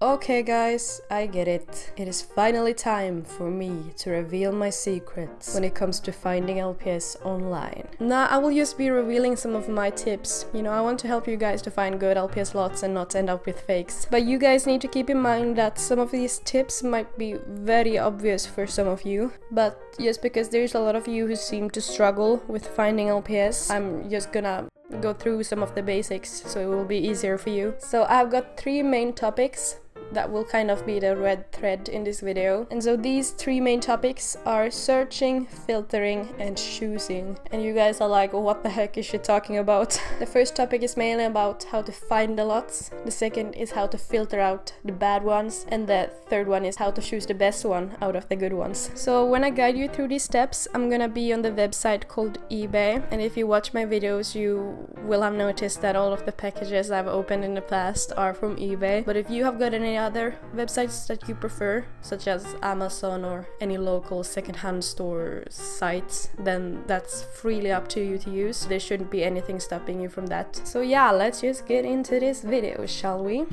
Okay guys, I get it. It is finally time for me to reveal my secrets when it comes to finding LPS online. Now I will just be revealing some of my tips. You know, I want to help you guys to find good LPS lots and not end up with fakes. But you guys need to keep in mind that some of these tips might be very obvious for some of you. But just because there's a lot of you who seem to struggle with finding LPS, I'm just gonna go through some of the basics so it will be easier for you. So I've got three main topics that will kind of be the red thread in this video. And so these three main topics are searching, filtering, and choosing. And you guys are like, what the heck is she talking about? the first topic is mainly about how to find the lots. The second is how to filter out the bad ones. And the third one is how to choose the best one out of the good ones. So when I guide you through these steps, I'm gonna be on the website called eBay. And if you watch my videos, you will have noticed that all of the packages I've opened in the past are from eBay. But if you have got any other websites that you prefer, such as Amazon or any local secondhand store sites, then that's freely up to you to use. There shouldn't be anything stopping you from that. So yeah, let's just get into this video, shall we?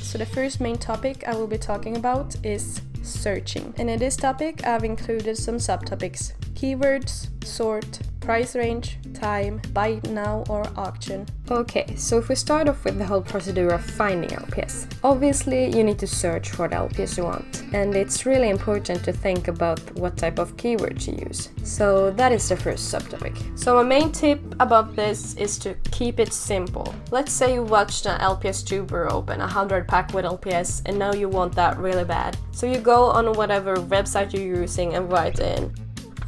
So the first main topic I will be talking about is searching. And in this topic I've included some subtopics. Keywords, sort, price range, time, buy now or auction. Okay, so if we start off with the whole procedure of finding LPS. Obviously you need to search for the LPS you want and it's really important to think about what type of keywords you use. So that is the first subtopic. So my main tip about this is to keep it simple. Let's say you watched an LPS tuber open a 100 pack with LPS and now you want that really bad. So you go on whatever website you're using and write in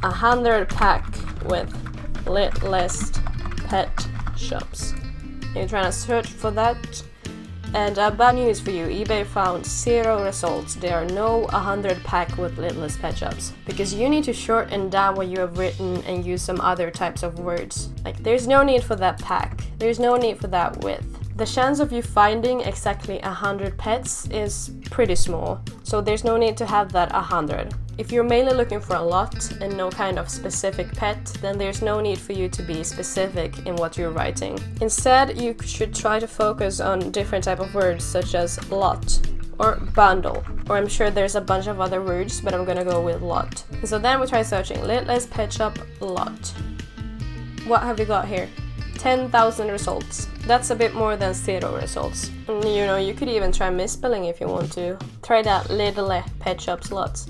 a 100 pack with lit list pet shops. You're trying to search for that. And uh, bad news for you, eBay found zero results. There are no 100 pack with Littlest Pet Shops. Because you need to shorten down what you have written and use some other types of words. Like, there's no need for that pack. There's no need for that width. The chance of you finding exactly 100 pets is pretty small, so there's no need to have that 100. If you're mainly looking for a lot and no kind of specific pet, then there's no need for you to be specific in what you're writing. Instead, you should try to focus on different type of words such as lot or bundle, or I'm sure there's a bunch of other words, but I'm gonna go with lot. So then we try searching Littlest Pet Shop lot. What have we got here? 10,000 results. That's a bit more than zero results. You know, you could even try misspelling if you want to. Try that little eh, pet shop slots.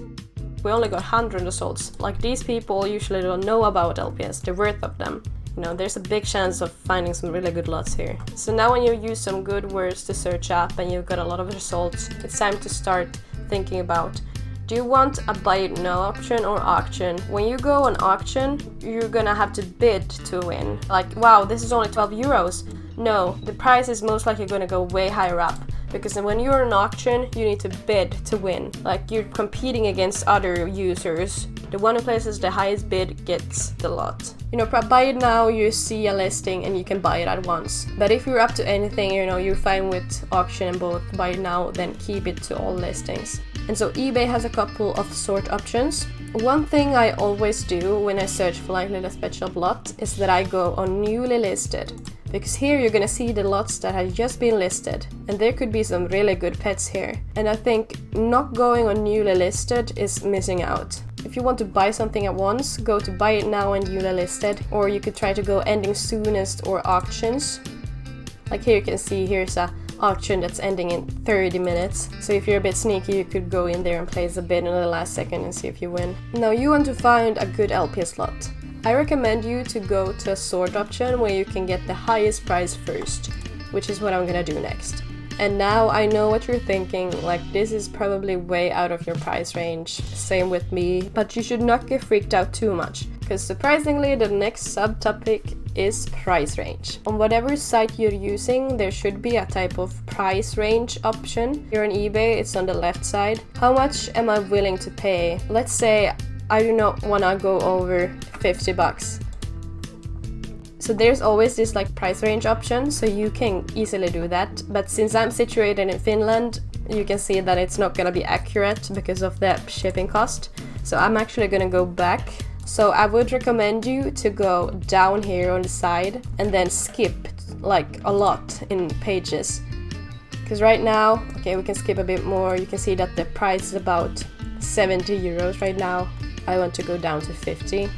We only got 100 results. Like these people usually don't know about LPS, the worth of them. You know, there's a big chance of finding some really good lots here. So now when you use some good words to search up and you've got a lot of results, it's time to start thinking about do you want a buy it now option or auction? When you go on auction, you're gonna have to bid to win. Like, wow, this is only 12 euros. No, the price is most likely gonna go way higher up because when you're on auction, you need to bid to win. Like, you're competing against other users. The one who places the highest bid gets the lot. You know, buy it now, you see a listing and you can buy it at once. But if you're up to anything, you know, you're fine with auction and both buy it now, then keep it to all listings. And so eBay has a couple of sort options. One thing I always do when I search for like little special lot is that I go on newly listed. Because here you're gonna see the lots that have just been listed and there could be some really good pets here. And I think not going on newly listed is missing out. If you want to buy something at once, go to buy it now and newly listed or you could try to go ending soonest or auctions. Like here you can see here's a auction that's ending in 30 minutes. So if you're a bit sneaky, you could go in there and place a bid in the last second and see if you win. Now you want to find a good LP slot. I recommend you to go to a sort option where you can get the highest price first, which is what I'm gonna do next. And now I know what you're thinking, like this is probably way out of your price range, same with me, but you should not get freaked out too much, because surprisingly the next subtopic is price range. On whatever site you're using, there should be a type of price range option. Here on eBay, it's on the left side. How much am I willing to pay? Let's say I do not want to go over 50 bucks. So there's always this like price range option, so you can easily do that. But since I'm situated in Finland, you can see that it's not gonna be accurate because of the shipping cost. So I'm actually gonna go back so I would recommend you to go down here on the side and then skip like a lot in pages because right now, okay, we can skip a bit more. You can see that the price is about 70 euros right now. I want to go down to 50.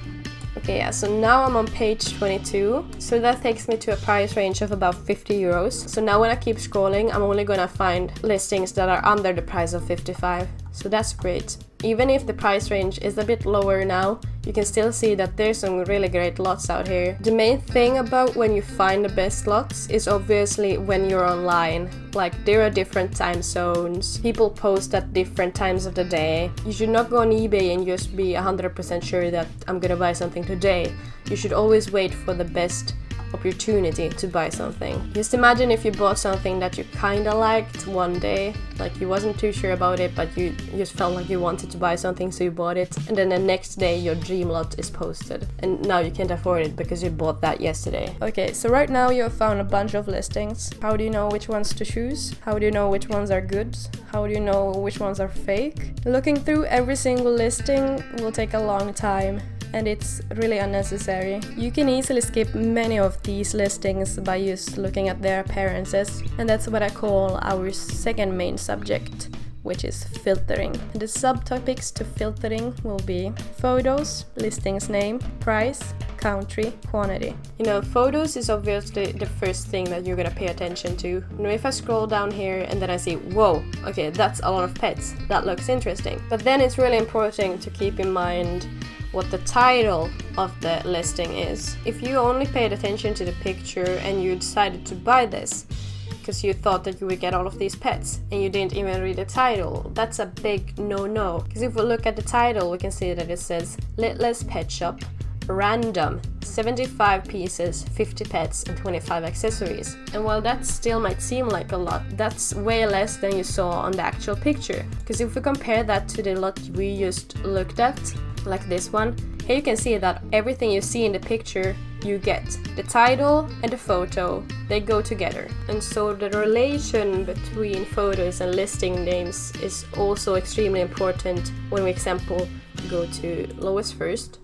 Okay, yeah, so now I'm on page 22. So that takes me to a price range of about 50 euros. So now when I keep scrolling, I'm only gonna find listings that are under the price of 55. So that's great. Even if the price range is a bit lower now, you can still see that there's some really great lots out here. The main thing about when you find the best lots is obviously when you're online. Like there are different time zones, people post at different times of the day. You should not go on eBay and just be 100% sure that I'm gonna buy something today. You should always wait for the best opportunity to buy something. Just imagine if you bought something that you kinda liked one day, like you wasn't too sure about it, but you just felt like you wanted to buy something, so you bought it, and then the next day your dream lot is posted, and now you can't afford it because you bought that yesterday. Okay, so right now you have found a bunch of listings. How do you know which ones to choose? How do you know which ones are good? How do you know which ones are fake? Looking through every single listing will take a long time and it's really unnecessary. You can easily skip many of these listings by just looking at their appearances, and that's what I call our second main subject which is filtering. The subtopics to filtering will be photos, listings name, price, country, quantity. You know, photos is obviously the first thing that you're gonna pay attention to. Now if I scroll down here and then I see, whoa, okay, that's a lot of pets, that looks interesting. But then it's really important to keep in mind what the title of the listing is. If you only paid attention to the picture and you decided to buy this because you thought that you would get all of these pets and you didn't even read the title, that's a big no-no. Because if we look at the title, we can see that it says Littlest Pet Shop, random 75 pieces 50 pets and 25 accessories and while that still might seem like a lot that's way less than you saw on the actual picture because if we compare that to the lot we just looked at like this one, here you can see that everything you see in the picture you get. The title and the photo, they go together. And so the relation between photos and listing names is also extremely important when we example go to lowest first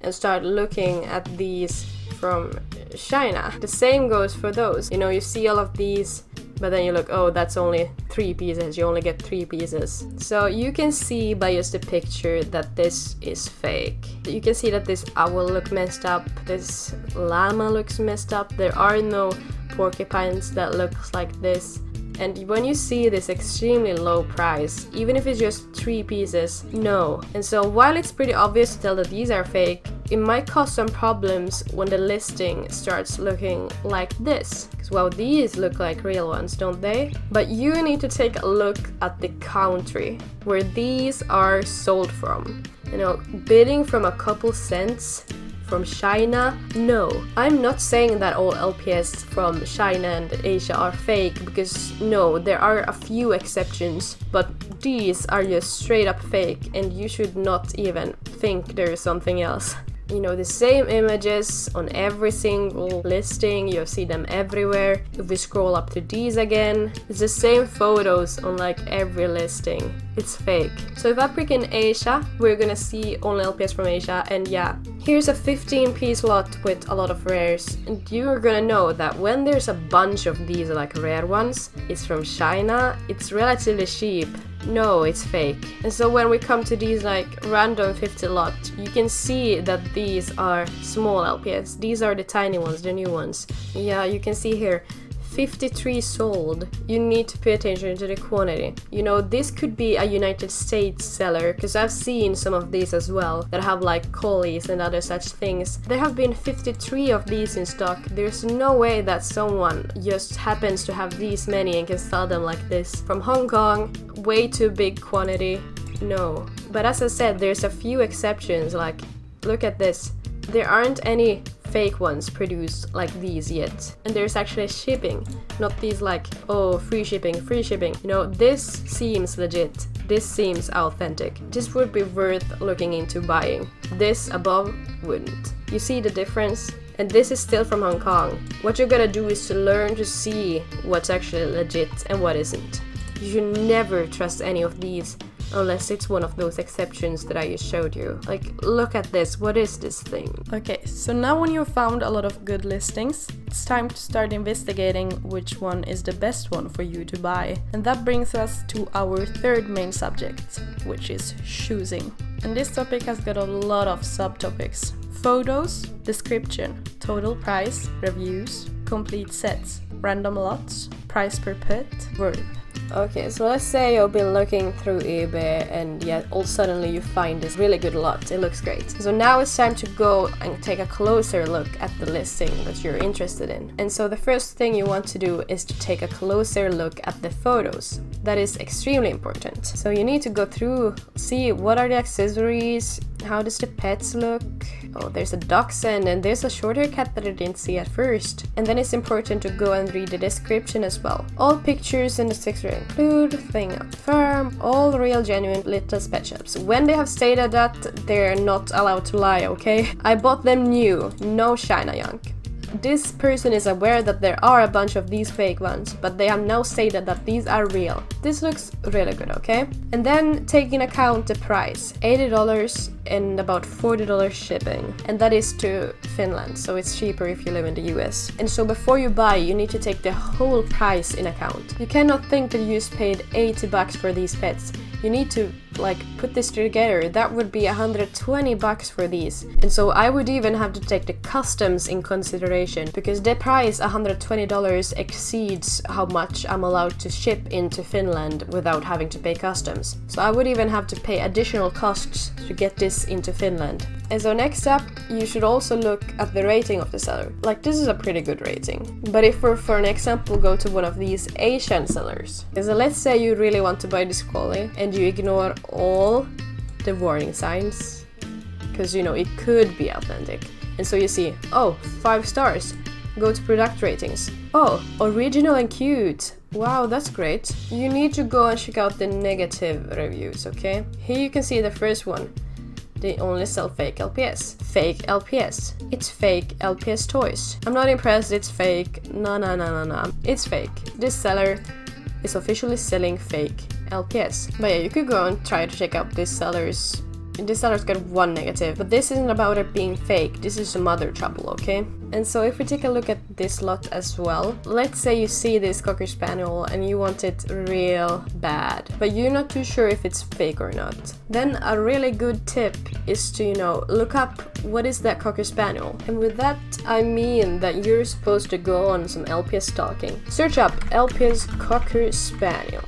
and start looking at these from China. The same goes for those. You know, you see all of these but then you look, oh, that's only three pieces, you only get three pieces. So you can see by just the picture that this is fake. You can see that this owl look messed up, this llama looks messed up, there are no porcupines that looks like this. And when you see this extremely low price, even if it's just three pieces, no. And so while it's pretty obvious to tell that these are fake, it might cause some problems when the listing starts looking like this. Because well, these look like real ones, don't they? But you need to take a look at the country where these are sold from. You know, bidding from a couple cents from China? No. I'm not saying that all LPS from China and Asia are fake because no, there are a few exceptions, but these are just straight up fake and you should not even think there is something else you know the same images on every single listing. You see them everywhere. If we scroll up to these again it's the same photos on like every listing. It's fake. So if i pick in asia we're gonna see only lps from asia. And yeah here's a 15 piece lot with a lot of rares. And you're gonna know that when there's a bunch of these like rare ones it's from china. It's relatively cheap no, it's fake. And so when we come to these like random 50 lot, you can see that these are small LPS. These are the tiny ones, the new ones. Yeah, you can see here 53 sold, you need to pay attention to the quantity. You know, this could be a United States seller, because I've seen some of these as well that have like collies and other such things. There have been 53 of these in stock. There's no way that someone just happens to have these many and can sell them like this. From Hong Kong, way too big quantity. No. But as I said, there's a few exceptions, like, look at this. There aren't any fake ones produced like these yet. And there's actually shipping, not these like, oh, free shipping, free shipping. You know, this seems legit. This seems authentic. This would be worth looking into buying. This above wouldn't. You see the difference? And this is still from Hong Kong. What you're gonna do is to learn to see what's actually legit and what isn't. You should never trust any of these unless it's one of those exceptions that I just showed you. Like, look at this, what is this thing? Okay, so now when you've found a lot of good listings, it's time to start investigating which one is the best one for you to buy. And that brings us to our third main subject, which is choosing. And this topic has got a lot of subtopics. Photos, description, total price, reviews, complete sets, random lots, price per pet, worth. Okay, so let's say you've been looking through eBay and yet all suddenly you find this really good lot. It looks great. So now it's time to go and take a closer look at the listing that you're interested in. And so the first thing you want to do is to take a closer look at the photos. That is extremely important. So you need to go through, see what are the accessories, how does the pets look? Oh, there's a dachshund and there's a shorter cat that I didn't see at first. And then it's important to go and read the description as well. All pictures in the sticker include thing up firm, all real genuine little pet shops. When they have stated that, they're not allowed to lie, okay? I bought them new, no China junk. This person is aware that there are a bunch of these fake ones, but they have now stated that these are real. This looks really good, okay? And then take in account the price, $80 and about $40 shipping. And that is to Finland, so it's cheaper if you live in the US. And so before you buy, you need to take the whole price in account. You cannot think that you just paid 80 bucks for these pets you need to like put this together that would be 120 bucks for these and so i would even have to take the customs in consideration because the price 120 dollars exceeds how much i'm allowed to ship into finland without having to pay customs so i would even have to pay additional costs to get this into finland and so next up, you should also look at the rating of the seller. Like this is a pretty good rating. But if we're for an example go to one of these Asian sellers. So let's say you really want to buy this collie and you ignore all the warning signs because you know it could be authentic. And so you see, oh, five stars. Go to product ratings. Oh, original and cute. Wow, that's great. You need to go and check out the negative reviews, okay? Here you can see the first one. They only sell fake LPS. Fake LPS. It's fake LPS toys. I'm not impressed, it's fake. No, no, no, no, no. It's fake. This seller is officially selling fake LPS. But yeah, you could go and try to check out this seller's this seller's got one negative, but this isn't about it being fake, this is some other trouble, okay? And so if we take a look at this lot as well, let's say you see this Cocker Spaniel and you want it real bad, but you're not too sure if it's fake or not. Then a really good tip is to, you know, look up what is that Cocker Spaniel. And with that, I mean that you're supposed to go on some LPS stalking. Search up LPS Cocker Spaniel,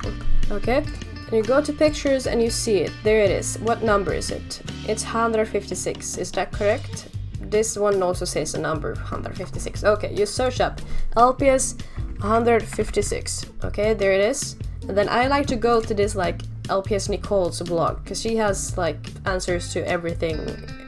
okay? And you go to pictures and you see it. There it is. What number is it? It's 156. Is that correct? This one also says a number 156. Okay, you search up LPS 156. Okay, there it is. And then I like to go to this like LPS Nicole's blog because she has like answers to everything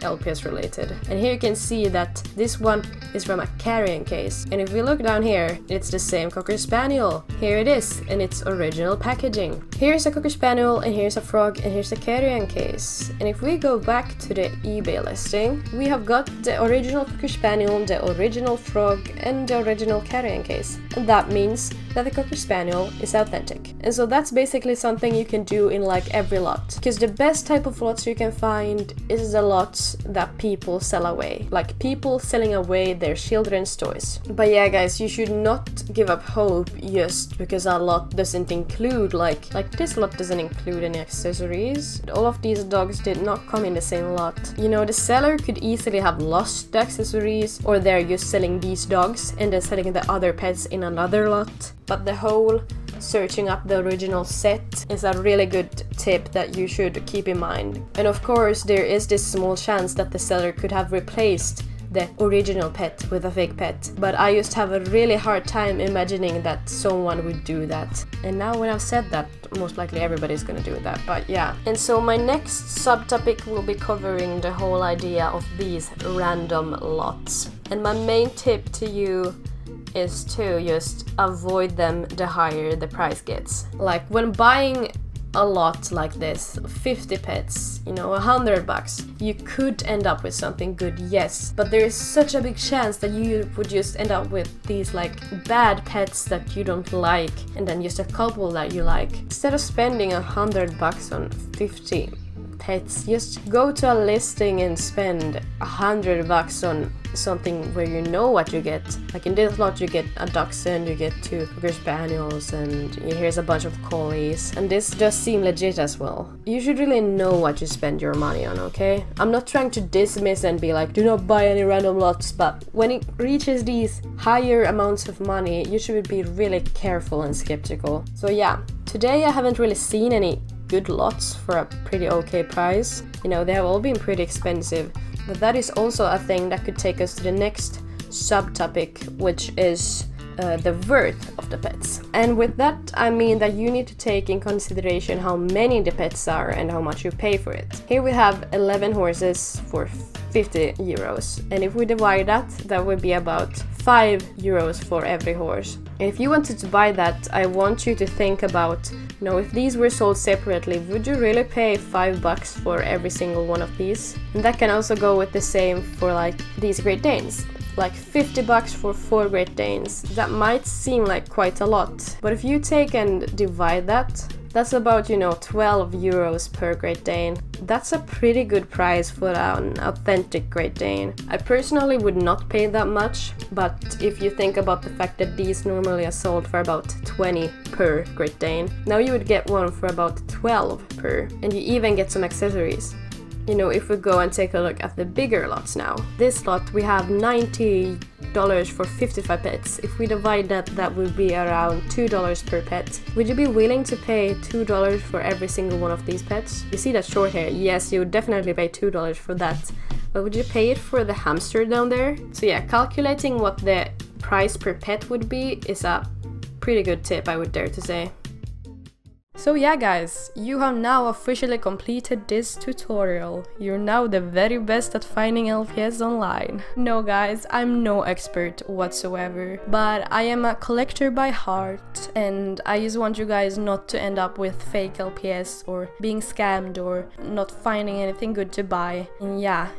LPS related. And here you can see that this one is from a carrying case. And if we look down here, it's the same Cocker Spaniel. Here it is in its original packaging. Here's a Cocker Spaniel and here's a frog and here's a carrying case. And if we go back to the eBay listing, we have got the original Cocker Spaniel, the original frog and the original carrying case. And that means that the Cocker Spaniel is authentic. And so that's basically something you can do in like every lot. Because the best type of lots you can find is the lots that people sell away. Like people selling away their children's toys. But yeah guys, you should not give up hope just because a lot doesn't include like like this lot doesn't include any accessories. All of these dogs did not come in the same lot. You know, the seller could easily have lost the accessories or they're just selling these dogs and then selling the other pets in another lot. But the whole searching up the original set is a really good tip that you should keep in mind. And of course, there is this small chance that the seller could have replaced the original pet with a fake pet. But I just have a really hard time imagining that someone would do that. And now when I've said that, most likely everybody's gonna do that, but yeah. And so my next subtopic will be covering the whole idea of these random lots. And my main tip to you is to just avoid them the higher the price gets. Like when buying a lot like this 50 pets you know 100 bucks you could end up with something good yes but there is such a big chance that you would just end up with these like bad pets that you don't like and then just a couple that you like instead of spending a hundred bucks on 50 pets just go to a listing and spend a hundred bucks on something where you know what you get. Like in this lot, you get a dachshund, you get two Cocker Spaniels, and here's a bunch of collies. And this does seem legit as well. You should really know what you spend your money on, okay? I'm not trying to dismiss and be like, do not buy any random lots, but when it reaches these higher amounts of money, you should be really careful and skeptical. So yeah, today I haven't really seen any good lots for a pretty okay price. You know, they have all been pretty expensive. But that is also a thing that could take us to the next subtopic, which is uh, the worth of the pets. And with that, I mean that you need to take in consideration how many the pets are and how much you pay for it. Here we have 11 horses for 50 euros, and if we divide that, that would be about 5 euros for every horse. And if you wanted to buy that, I want you to think about, you know, if these were sold separately, would you really pay 5 bucks for every single one of these? And that can also go with the same for like these Great Danes like 50 bucks for 4 Great Danes. That might seem like quite a lot, but if you take and divide that, that's about, you know, 12 euros per Great Dane. That's a pretty good price for an authentic Great Dane. I personally would not pay that much, but if you think about the fact that these normally are sold for about 20 per Great Dane, now you would get one for about 12 per, and you even get some accessories you know, if we go and take a look at the bigger lots now. This lot we have 90 dollars for 55 pets. If we divide that, that would be around $2 per pet. Would you be willing to pay $2 for every single one of these pets? You see that short hair? Yes, you would definitely pay $2 for that. But would you pay it for the hamster down there? So yeah, calculating what the price per pet would be is a pretty good tip, I would dare to say. So yeah guys, you have now officially completed this tutorial. You're now the very best at finding LPS online. No guys, I'm no expert whatsoever, but I am a collector by heart and I just want you guys not to end up with fake LPS or being scammed or not finding anything good to buy. And yeah,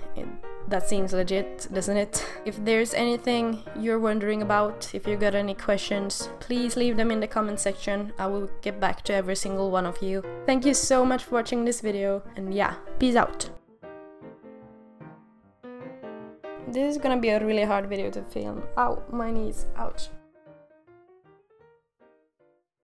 that seems legit, doesn't it? If there's anything you're wondering about, if you got any questions, please leave them in the comment section. I will get back to every single one of you. Thank you so much for watching this video, and yeah, peace out. This is gonna be a really hard video to film. Ow, my knees, ouch.